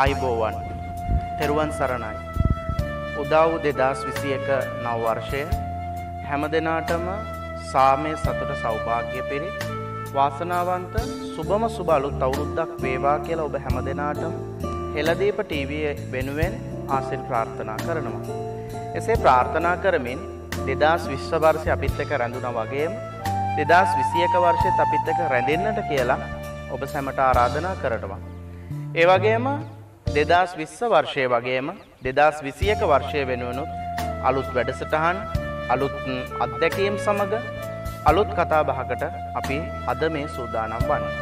ආයිබෝවන් තෙරුවන් සරණයි. උදාව් දෙදස් විසි එක නව වර්ෂය හැම දෙනාටම සාමය සතුට සෞභාග්‍ය පිරි වාසනාවන්ත සුබම සුබ අලුත් අවුරුද්දක් වේවා කියලා ඔබ හැම දෙනාටම හෙළදීප ටීවී වෙනුවෙන් ආසිල් ප්‍රාර්ථනා කරනවා. එසේ ප්‍රාර්ථනා කරමින් දෙදස් විශ්ව වර්ෂය අපිත් එක රැඳුන වගේම දෙදස් විසියක වර්ෂයත් අපිත් එක රැඳෙන්න්නට කියලා ඔබ සැමට ආරාධනා කරනවා. ඒ වගේම දෙදස් විස්ස වර්ෂය වගේම දෙදස් විසියක වර්ෂය වෙනුවනුත් අලුත් වැඩසටහන් අලුත් අත්දැකීම් සමඟ අලුත් කතා බහකට අපි අද මේ සූදානම් වන්න.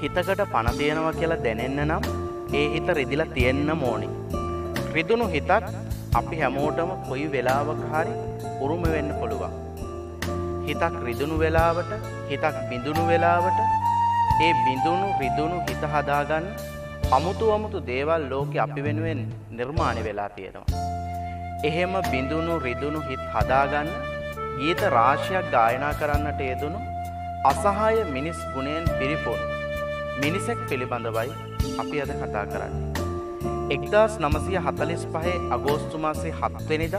හිතකට පණතියනවා කියලා දැනෙන්න නම් ඒ හිත රිදිල තියෙන්න මෝනි. රිදුණු හිතත් අපි හැමෝටම කොයි වෙලාවක හරි උරුම වෙන්න පුළුවන්. හිතක් රිදුණු වෙලාවට හිතක් බිඳුණු වෙලාවට ඒ බිඳුණු රිදුණු හිත හදාගන්න අමුතු අමුතු දේවල් ලෝකෙ අපි වෙනුවෙන් නිර්මාණය වෙලා තියෙනවා. එහෙම බිඳුණු රිදුණු හිත් හදාගන්න ගීත රාශයක් ගායනා කරන්නට යෙදුණු අසහාය මිනිස් ගුණයෙන් පිරිපුන් මිනිසෙක් පිළිබඳවයි අපි අද කතා කරන්නේ. එක්දස් නමසය හතලිස් පහේ අගෝස්තුමාසේ හත්වෙනිද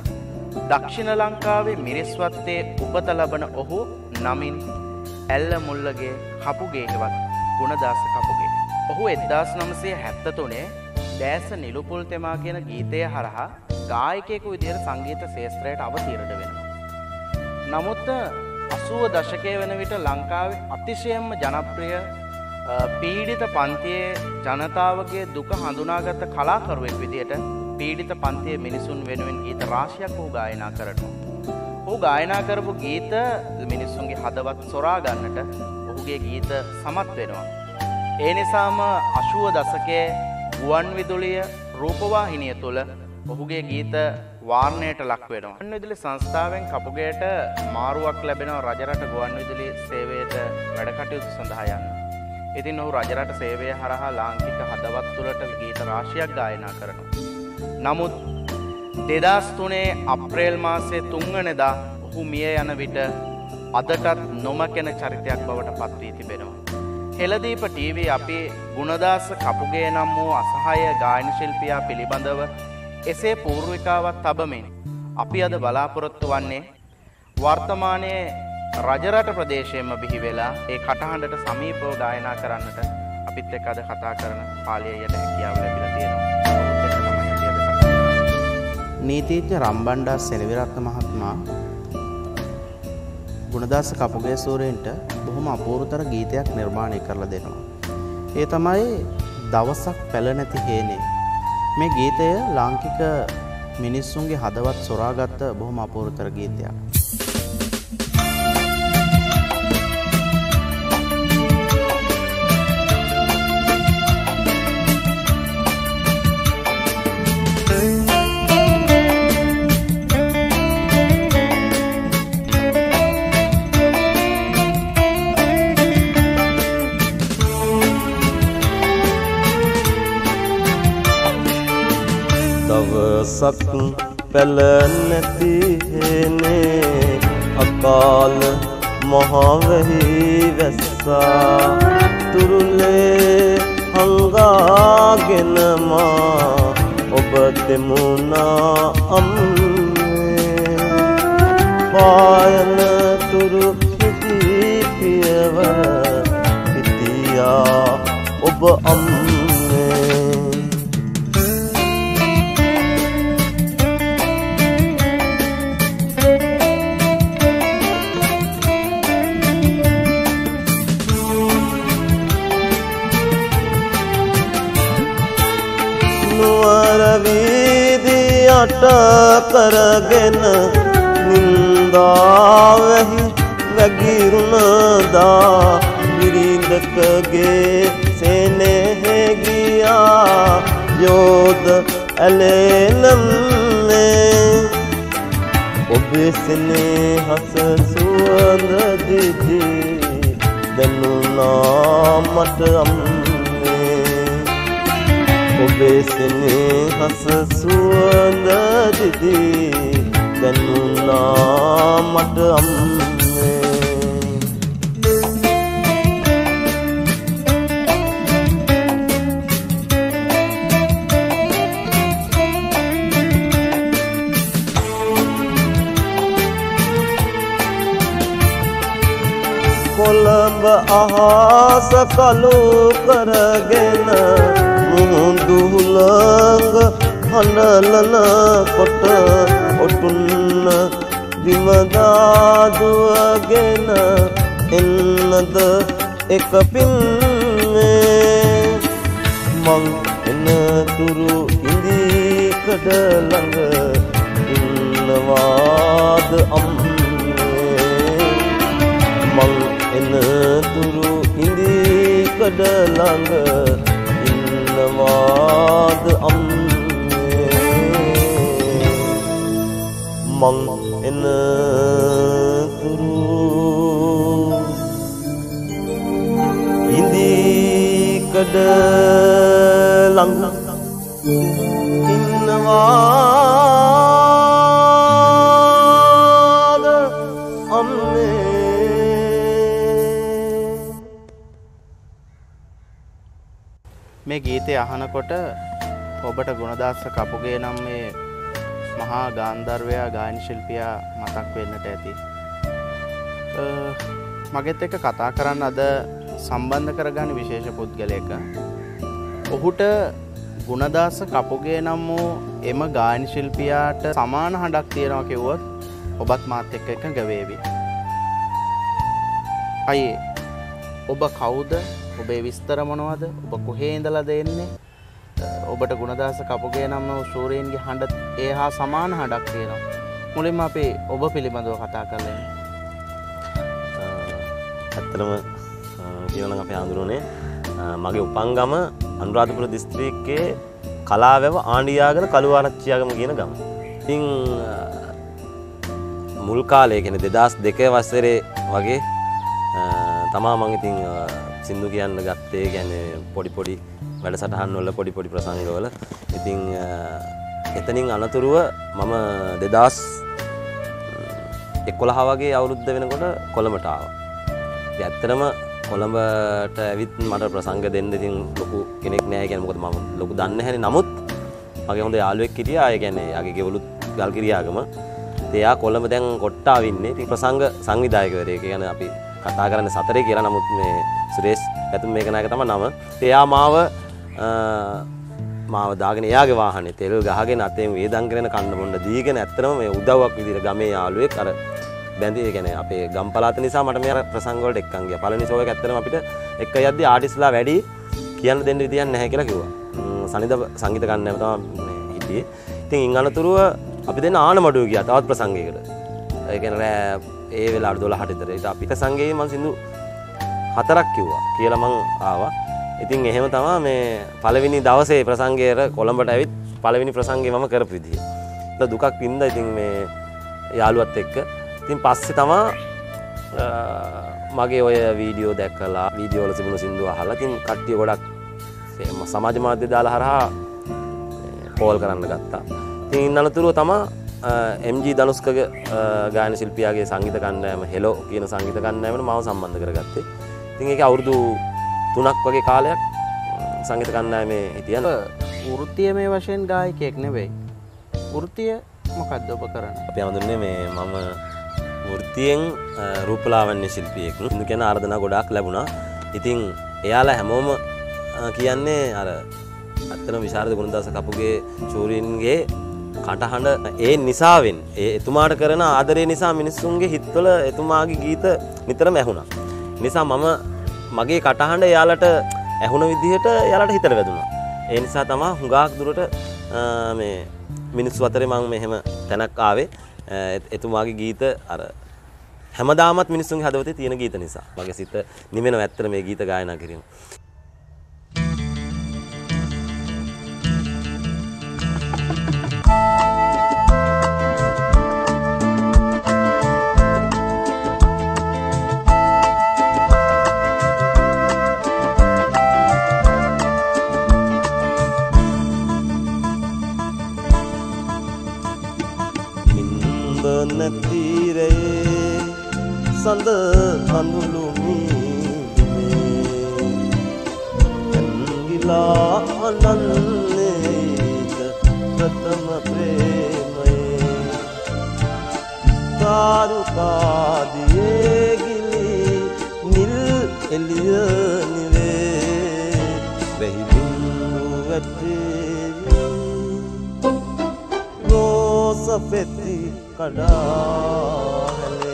දක්ෂිණ ලංකාවේ මිරිස්වත්තේ උපත ලබන ඔහු නමින් ඇල්ල මුල්ලගේ කපුගේහෙවත් ගුණදාස කපුගේ. ඔහු එද්දාස් නමසය හැත්තතුනේ දෑස නිලුපුල් තෙමා කියන ගීතය හරහා ගායකයකු විදිහට සංගීත ශේත්‍රයට අවතීරට වෙනවා. නමුත් අසුව දශකය වන විට ලංකාවේ අතිශයෙන්ම ජනප්‍රිය පීඩිත පන්තියේ ජනතාවගේ දුක හඳුනාගත්ත කලාකරුවෙක් විදියට පීඩිත පන්තිය මිනිසුන් වෙනුවෙන් ගීත රාශයක් වූ ගායනා කරනවා. ඔහු ගායනා කරපු ගීත මිනිස්සුන්ගේ හදවත් සොරා ගන්නට ඔහුගේ ගීත සමත් වෙනවා. ඒ නිසාම අශුව දසකේ ගුවන් විදුලිය රූපවාහිනිය තුළ ඔහුගේ ගීත වාර්ණයට ලක් වෙනවා. ගුවන් විදුලි සංස්ථාවෙන් කපුගේට මාරුවක් ලැබෙනවා රජරට ගුවන් විදුලි සේවයට වැඩ කටයුතු සඳහා යන්න. ඉතින් ඔහු රජරට සේවය හරහා ලාංකික හදවත් තුළට ගීත රාශියක් ගායනා කරනවා. නමුත් දෙදස් තුනේ අප්‍රේල් මාසේ තුංගනෙදා ඔහු මිය යන විට අදටත් නොමකෙන චරිතයක් බවට පත්වී තිබෙනවා. හෙළදීප ටීව අපි ගුණදාස කපුගේ නම් වූ අසහය ගායන ශිල්පියා පිළිබඳව එසේ පූර්විකාවත් තබමින් අපි අද බලාපොරොත්තු වන්නේ වර්තමානයේ රජරට ප්‍රදේශයෙන්ම බිහි වෙලා ඒ කටහඬට සමීපව ගායනා කරන්නට අපිත් එක්ක අද කතා කරන පාලියයට හැකියාව ලැබිලා තියෙනවා. නීතිඥ රම්බණ්ඩා සෙනවිරත්න මහත්මයා ගුණදාස කපුගේ සූරයන්ට බොහොම අපූරුතර ගීතයක් නිර්මාණය කරලා දෙනවා. ඒ තමයි දවසක් පැල නැති හේනේ. මේ ගීතය ලාංකික මිනිස්සුන්ගේ හදවත් සොරාගත්ත බොහොම අපූරුතර ගීතයක්. පැල නැතිහෙනේ අකාල මහවෙහි වැස්සා. තුරුලේ හංගාගෙනමා ඔබ දෙමුණා අම්මේ. පායන තුරු හිටිපියව හිටියා ඔබ අම්මේ. කරගෙන නින්දාවැහි වැගිරුණදා විරිඳකගේ සෙනෙහෙගියා යෝද ඇලෙනම්නේ ඔබෙසනේ හස සුවඳදිදී දැනුනා මට අම්නේ ඔබේ සෙනෙහස සුවඳ දිදී දැනුණා මට අම්මේ. කොළඹ අහස කළු කරගෙන මුහුදුහුළඟ හඬලන කොට ඔටුන්න විමදාදුවගෙන එන්නද එක පින්නේ මං එනතුරු ඉදිකඩ ළඟ ඉන්නවාද අම්මේ? මං එනතුරු ඉදිකඩ ළඟ ඉන්නවාද අම්මේ? මං එනතුරු ඉදිකඩ ළඟ ඉන්නවාද ගීතය අහනකොට ඔබට ගුණදාස්ස කපුගේ නම් මේ මහා ගාන්ධර්වයා ගායන ශිල්පියා මතක් වෙන්නට ඇති. අ, මගෙත් එක කතා කරන්න අද සම්බන්ධ කරගන්න විශේෂ පුද්ගලයක. ඔහුට ගුණදාස කපුගේ නම් වූ එම ගායන ශිල්පියාට සමාන හඬක් තියෙනවා කිව්වොත් ඔබත් මාත් එක්ක එක ගවේවි. අයි ඔබ කවුද ඔබේ විස්තර මොනවද ඔබ කොහේ ඉඳලා දෙන්නේ ඔබට ගුණදාස කපුගේ නම් වූ ශූරයන්ගේ හඬ ඒ හා සමාන හඬක් තියෙනවා. මුලින්ම අපි ඔබ පිළිබඳව කතා කරලෙන්. ඇත්තටම කියවන අප හඳුරුවනේ මගේ උපංගම අනුරාධපුර දිස්ත්‍රීක්කේ කලාවැව ආණ්ඩියාගල කළුවාරච්චියාගම කියන ගම. ඉතින් මුල් කාලය කෙන දෙදස් දෙක වස්සරේ වගේ තමා මං ඉතින් සිින්දු කියන්න ගත්තේ ගැන පොඩි පොඩි වැඩ සටහන් වල පොඩි පොඩි ප්‍රසංගවල ඉතිං එතනින් අනතුරුව මම දෙදස් එක්කොළහ වගේ අවුරුද්ධ වෙනකොට කොළමටාව ඇත්තරම කොළඹට ඇවිත් මට ප්‍රසංග දෙන්න ඉතින් ලොකු කෙනෙක් නෑ. ගැන මොකද මම ලොකු දන්න හැනි නමුත් මගේ හොඳ යාලුවෙක් හිටිය. අය ගැන යගේ ගෙවලුත් ගල් කිරියාගම. එයා කොළඹ දැන් කොට්ටාවින්නේ ති ප්‍රසංග සංවිධායකවරයක. ගැන අපි කතා කරන්න සතරේ කියලා. නමුත් මේ සුරේස් ඇතුම් මේ කනක තම නම. එයා මාව මාව දාගෙන එයාගේ වාහනේ තෙල් ගහගෙන අතෙන් වේදන් කරන කන්න බොන්න දීගෙන ඇත්තටම මේ උදව්වක් විදිහට ගමේ යාළුවෙක් අර බැඳී ගැන අපේ ගම් පලාත නිසා මට මේ ප්‍රසංග වලට එක්කන් ගියා. පළවෙනි ෂෝ එක ඇත්තටම අපිට එක්ක යද්දි ආටිස්ලා වැඩි කියන්න දෙන්න විදියක් නැහැ කියලා කිව්වා. සනිද සංගීත ගන්න තමයි හිටියේ. ඉතින් ඉන් අනතුරුව අපි දෙන්න ආනමඩුව ගියා තවත් ප්‍රසංගයකට. ඒ කියන්නේ රෑ ඒ වෙලාවට 12ට විතර ඊට අපිට සංගයේ මම සින්දු හතරක් කිව්වා කියලා මං ආවා ඉතින් එහෙම තමා මේ පළවෙනි දවසේ ප්‍රසංගයට කොළඹට ඇවිත් පළවෙනි ප්‍රසංගය මම කරපු විදිහ. දුකක් වින්ද ඉතින් මේ යාළුවත් එක්ක. ඉතින් පස්සේ තමා මගේ ඔය වීඩියෝ දැක්කලා වීඩියෝ වල තිබුණු සින්දු අහලා ඉතින් කට්ටිය ගොඩක් සමාජ මාධ්‍ය දාලා හරහා කෝල් කරන්න ගත්තා. ඉතින් ඉන්න අනතුරුව තමා MG දනුස්කගේ ගායන ශිල්පියාගේ සංගීත කණ්ඩායම හෙලෝ කියන සංගීත කණ්ඩායමට මාව සම්බන්ධ කරගත්තේ. ඉතින් ඒක අවුරුදු තුනක් වගේ කාලයක් සංගීත කණ්ඩායමේ හිටියන වෘත්තිය මේ වශයෙන් ගායකයෙක් නෙවෙයි. වෘත්තිය මොකක්ද ඔබ කරන්න. අපි අමදුන්නේ මේ මම වෘත්තියෙන් රූපලාවන්‍ය ශිල්පියෙක් ඉදු ගැන ආර්ධනා ගොඩක් ලැබුණා. ඉතින් එයාලා හැමෝම කියන්නේ අර අත්තන විශාරද ගුණදස කපුගේ චූරීන්ගේ කටහඬ ඒ නිසාවෙන් ඒ එතුමාට කරන ආදරය නිසා මිනිස්සුන්ගේ හිත්වල එතුමාගේ ගීත නිතර මැහුණා. නිසා මම මගේ කටහඬ යාලට ඇහුණ විදිහට යාලට හිතට වැදුණා. ඒ නිසා තමා හුඟාක් දුරට මේ මිනිස්සු අතරේ මං මෙහෙම තැනක් ආවේ එතුමාගේ ගීත අර හැමදාමත් මිනිස්සුන් හදවතේ තියෙන ගීත නිසා. මගේ සිත නිවෙන ඇත්තට මේ ගීත ගායනා කිරීම. තාරුකාදියේ ගිලි නිල් එලිය නිවේ. වැහිබිඳු වැටේ රෝස පෙති කඩා හැලේ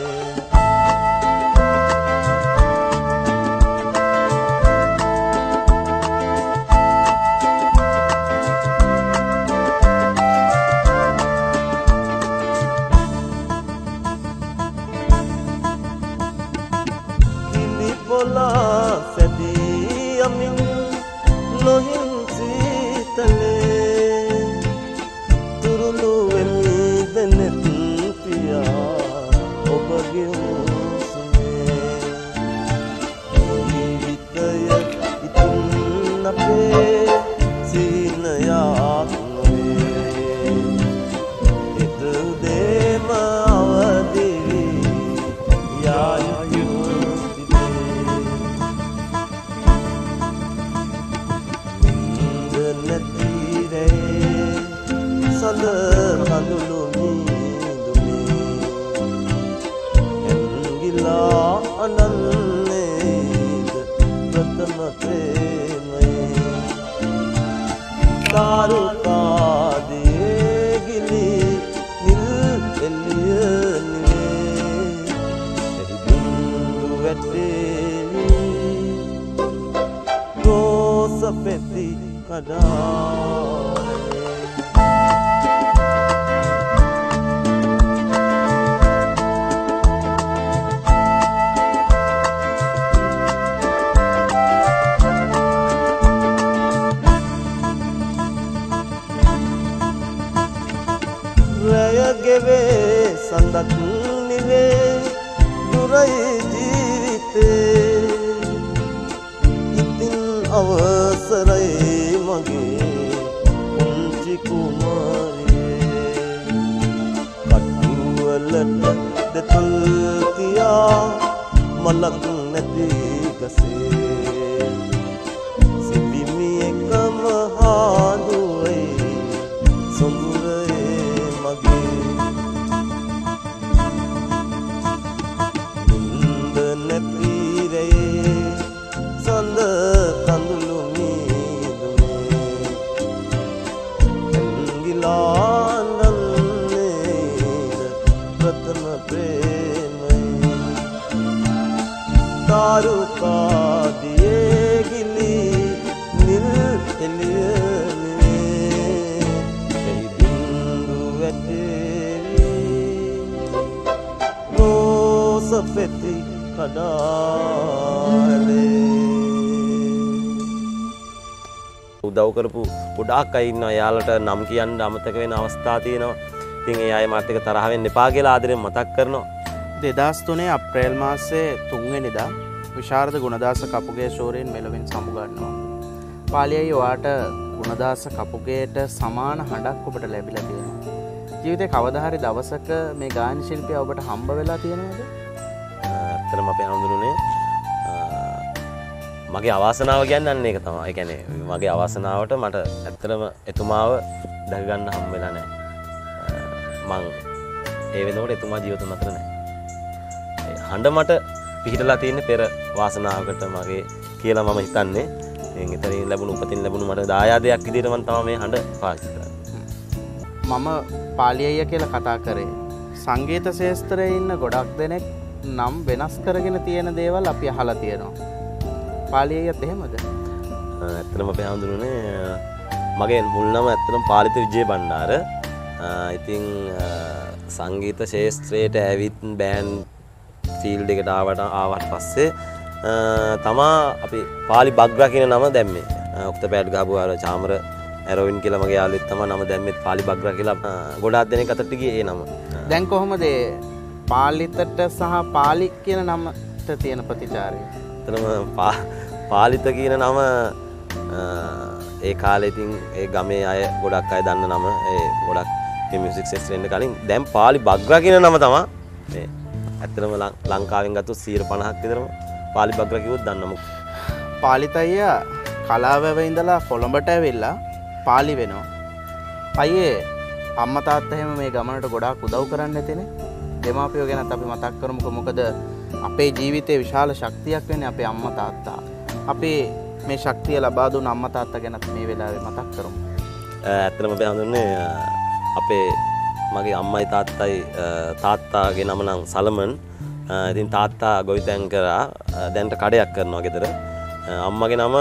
ප්‍රථම ප්‍රේමයේ තාරුකාදයේ ගිලි නිල් එල්ලිය නිවේ එහි බින්දු වැටේ රෝස පෙති කඩාලේ කටුවලට දෙතුල් තියා මලක් නැති ගසේ. උදව් කරපු ගොඩාක් අය ඉන්නවා. එයාලට නම් කියන්න අමතක වෙන අවස්ථා තියෙනවා. ඉතින් ඒ අය මාත් එක්ක තරහ වෙන්න එපා කියලා ආදරෙන් මතක් කරනවා. දෙදස් තුනේ අප්‍රේල් මාසේ තුන්වෙනිදා විශාරද ගුණදාස කපුගේ ශෝරයෙන් මෙලොවෙන් සමුගන්නවා. පාලියයි වාට ගුණදාස කපුගේට සමාන හඬක් ඔබට ලැබිල තියෙනවා. ජීවිතය කවදහරි දවසක මේ ගාන ශිල්පය ඔබට හම්බ වෙලා තියෙනවද? ඇත්තටම අපේ හඳුරුනේ මගේ අවාසනාව කියන්න අන්න එක තමයි ගැනේ මගේ අවසනාවට මට ඇත්තටම එතුමාව දැකගන්න හම් වෙලා නෑ මං ඒ වෙනකොට එතුමා ජීවතුන් අතර නෑ හඬ මට පිහිටලා තියෙන පෙර වාසනාවකට මගේ කියලා මම හිතන්නේ. එතරින් ලැබුණු උපතින් ලැබුණු මට දායාදයක් විදිහට මම තමයි මේ හඬ පාවිච්චි කරන්නේ. මම පාලියය කියලා කතා කරේ. සංගීත ශේස්ත්‍රයේ ඉන්න ගොඩක් දෙනෙක් නම් වෙනස් කරගෙන තියෙන දේවල් අපි අහලා තියෙනවා. පාලියයත් එහෙමද? ඇත්තනම පැහඳුරුනේ මගේ මුල්නම ඇත්තනම් පාලිත විජය බණ්ඩාර. ඉතිං සංගීත ශේස්ත්‍රයට ඇවිත් බෑන් ෆිල් එකට ආවට ආවට පස්සේ තමා අපි පාලි බග්‍රා කියන නම දැම්මේ. ඔක්ත පෑට් ගාපුවාර චාමර ඇරවින් කියලා මගේ යාලුත් තම නම දැම්මෙත් පාලි බග්‍රා කියලා. ගොඩාක් දෙනෙක් අතට ගියේ ඒ නම. දැන් කොහොමද පාලිතට සහ පාලි කියන නමට තියෙන ප්‍රතිචාරය. එතනම පාලිත කියන නම ඒ කාලෙතින් ඒ ගමේ අය ගොඩක් අය දන්න නම ඒ ගොඩක් මියසික් ෙස්ටෙන්ට කලින්. දැම් පාලි බග්‍ර කියන නම තමා මේ ඇත්තරම ලංකාවෙන් ගත්තු සීර පණහක් විතරම පාලි බග්‍රකිවුත් දන්නම පාලිතයිය කලාවැව ඉඳලා කොළඹට ඇවෙල්ලා පාලි වෙනවා. අයේ අම්ම තාත්තහෙම මේ ගමනට ගොඩාක් උදව් කරන්න ඇතින දෙමාපියෝ ගැන අපි මතක් කරමුක මොකද අපේ ජීවිතයේ විශාල ශක්තියක් වෙන්නේ අපේ අම්මා තාත්තා. අපේ මේ ශක්තිය ලබා දුන්න අම්මා තාත්තා ගැනත් මේ වෙලාවේ මතක් කරමු. ඇත්තටම අපි හඳුන්නේ අපේ මගේ අම්මයි තාත්තයි තාත්තාගේ නම නම් සලමන්. ඉතින් තාත්තා ගොවිතැන් කරා දැන්ට කඩයක් කරනවා ගෙදර. අම්මගේ නම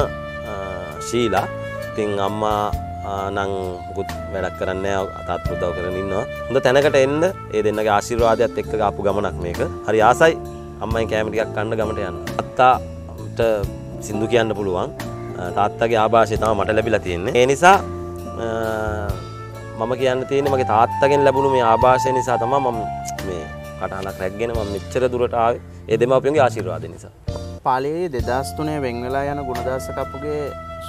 ශීලා. ඉතින් අම්මා නං මුකුත් වැඩක් කරන්න තාත් උදව් කරගෙන ඉන්නවා. හොඳ තැනකට එන්න ඒ දෙන්නගේ ආශිර්වාදයත් එක්ක ආපු ගමනක් මේක. හරි ආසයි අම්මයි කෑම ටිකක් කන්න ගමට යන්න. තාත්තාට සින්දු කියන්න පුළුවන්. තාත්තගේ ආభాෂය තමයි මට ලැබිලා තියෙන්නේ. ඒ නිසා මම කියන්න තියෙන්නේ මගේ තාත්තගෙන් ලැබුණු මේ ආభాෂය නිසා තමයි මම මේ කටහනක් රැක්ගෙන මම මෙච්චර දුරට ආවේ. ඒ දෙමාපියන්ගේ ආශිර්වාද නිසා. පාලියේ 2003 වෙන් වෙලා යන ගුණදාස කපුගේ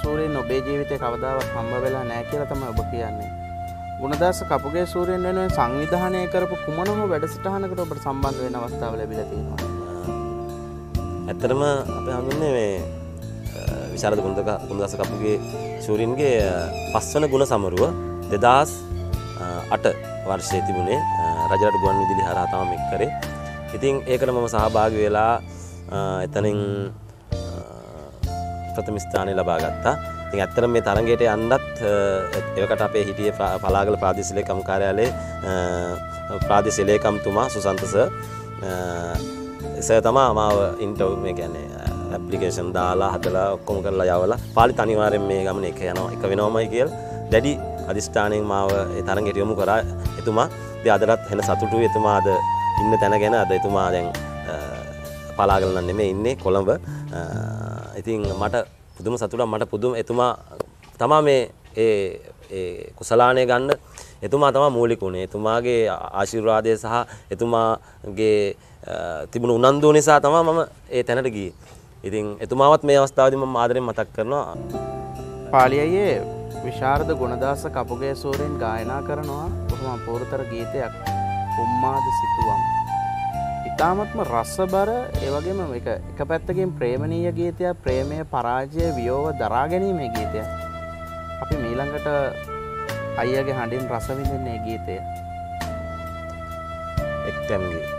සූරයෙන් ඔබේ ජීවිතය කවදාවත් හම්බ වෙලා නෑ කියලා තමයි ඔබ කියන්නේ. ගුණදාස කපුගේ සූරයෙන් වෙනුවෙන් සංවිධානය කරපු කුමනම වැඩසටහනකට ඔබට සම්බන්ධ වෙන අවස්ථාව ලැබිලා තියෙනවා. ඇත්තටම අපි හඳුන්නේ මේ විශාරද ගුණදක ගුණදාස කපුගේ සූරින්ගේ පස්වන ගුණ සමරුව දෙදස් අට වර්ෂය තිබුණේ රජරට ගුවන් විදිලි හරහා තම එක් කරේ ඉතින් ඒකට මම සහභාගි වෙලා එතනින් ප්‍රථම ස්ථානය ලබා ගත්තා. ඉතින් ඇත්තටම මේ තරගයට යන්නත් එවකට අපේ හිටියේ පලාගල ප්‍රාදේශීය ලේකම් කාර්යාලයේ ප්‍රාදේශීය ලේකම්තුමා සුසන්ත සර්. සර් තමා මාව ඉන්ටර්වයුව මේ කියන්නේ ඇප්ලිකේෂන් දාලා හදලා ඔක්කොම කරලා යවලා පාලිත අනිවාර්යෙන් මේ ගමන එක යනවා එක වෙනවමයි කියලා. දැඩි අධිෂ්ඨානයෙන් මාව ඒ තරඟයට යොමු කරා එතුමා. ඉතින් අදටත් වෙන සතුටුයි එතුමා අද ඉන්න තැන ගැන. අද එතුමා දැන් පලාගල නම් නෙමෙයි ඉන්නේ කොළඹ. ඉතින් මට පුදුම සතුටක් මට පුදුම එතුමා තමා මේ ඒ කුසලානය ගන්න එතුමා තමා මූලික වුණේ එතුමාගේ ආශිර්වාදය සහ එතුමාගේ තිබුණු උනන්දුව නිසා තමා මම ඒ තැනට ගියේ. ඉතින් එතුමාවත් මේ අවස්ථාවේදී මම ආදරෙන් මතක් කරනවා. පාලියයේ විශාරද ගුණදාස කපුගේ සූරෙන් ගායනා කරනවා බොහොම අපූර්වතර ගීතයක් උම්මාද සිතුවම්. ඉතාමත්ම රස්සබර ඒවගේම එක එක පැත්තකින් ප්‍රේමණීය ගීතයක් ප්‍රේමය පරාජය වියෝව දරා ගැනීමේ ගීතයක්. අපි මීළඟට අයියගේ හඬින් රසවිඳන්නේ ගීතය. එක්ටැම්ගේ.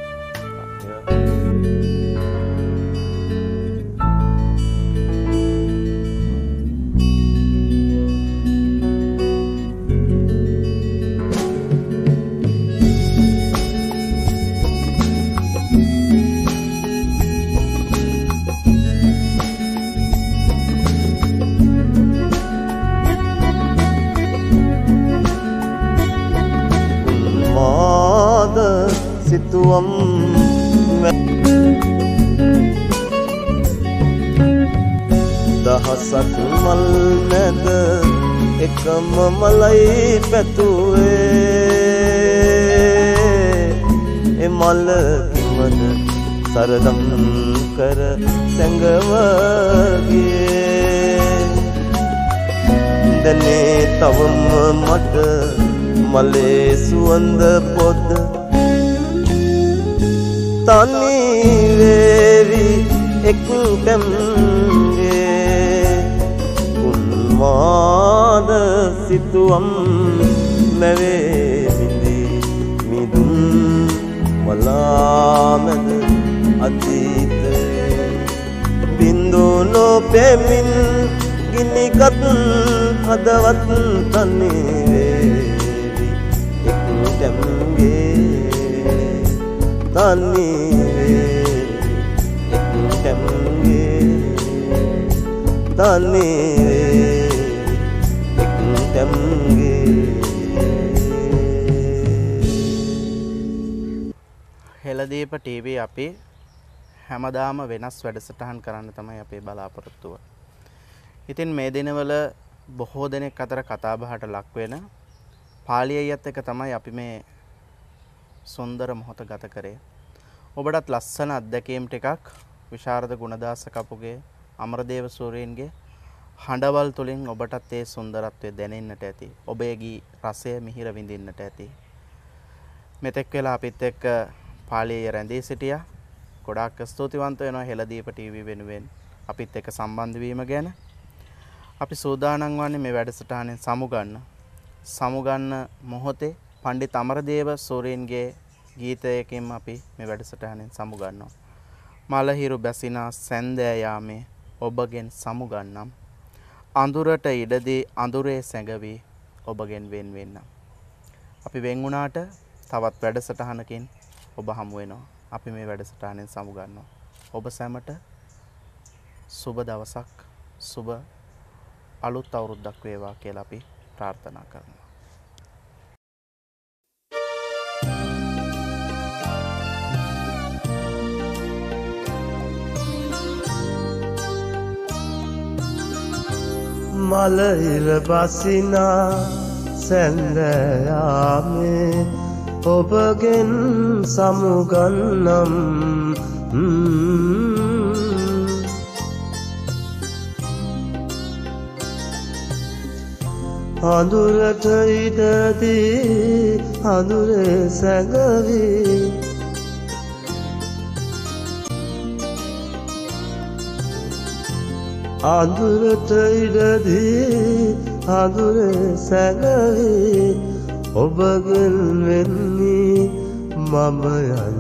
දහසක් මල් නැද එකම මලයි පැතුවේ එමල්ල කිවද සරදම් කර සැඟවගේ දැනේ තවම මට මලේ සුවන්ද පොද්ද තනිවේවි එක්ටැම්ගේ උන්මාද සිතුවම් මැවේවිඳි මිදුම් වලාමැද අතීත. බින්දුනෝ පෙමින් ගිනිකත් හදවත් තනිවේවි. තන්නේ එක්ටැම්ගේ තන්නේ එක්ටැම්ගේ හෙළදීප ටීවී අපි හැමදාම වෙනස් වැඩසටහන් කරන්න තමයි අපේ බලාපොරොත්තුව. ඉතින් මේ දිනවල බොහෝ දෙනෙක් අතර කතාබහට ලක්වෙන පාලියයත් එක තමයි අපි මේ සුන්දර මොහොත ගත කරේ. ඔබටත් ලස්සන අත්දැකීම් ටිකක් විශාරද ගුණදාස කපුගේ අමරදේව සූරීන්ගේ හඬවල් තුළින් ඔබටත් ඒ සුන්දරත්වය දැනෙන්නට ඇති. ඔබේ ගී රසය මිහිර විඳින්නට ඇති. මෙතෙක් වෙලා අපිත් එක්ක පාලියේ රැඳී සිටියා. ගොඩාක් ස්තුතිවන්ත වෙනවා හෙළදීප ටීවී වෙනුවෙන් අපිත් එක්ක සම්බන්ධ වීම ගැන. අපි සූදානම් වන්නේ මේ වැඩසටහනෙන් සමුගන්න. සමුගන්න මොහොතේ පණ්ඩිත අමරදේව සූරීන්ගේ ගීතයකින් අපි මේ වැඩසටහනෙන් සමුගන්නවා. මලහිරු බැසිනා සැන්දෑයාමේ ඔබගෙන් සමුගන්නම්. අඳුරට ඉඩදී අඳුරේ සැඟවී ඔබගෙන් වෙන් වෙන්නම්. අපි වෙන්ගුණාට තවත් වැඩසටහනකින් ඔබ හමුවෙනවා. අපි මේ වැඩසටහනෙන් සමුගන්නවා. ඔබ සැමට සුබ දවසක් සුබ අලුත් අවුරුද්දක් වේවා කියලා අපි ප්‍රාර්ථනා කරනවා. මලහිර බසිනා සැන්දයාමේ ඔබගෙන් සමුගන්නම් හඳුරට ඉඩදී හඳුරේ සැඟවී අඳුරට ඉඩදී හඳුරේ සැඟවී ඔබගෙන් වෙන්නේ මම යන්නම්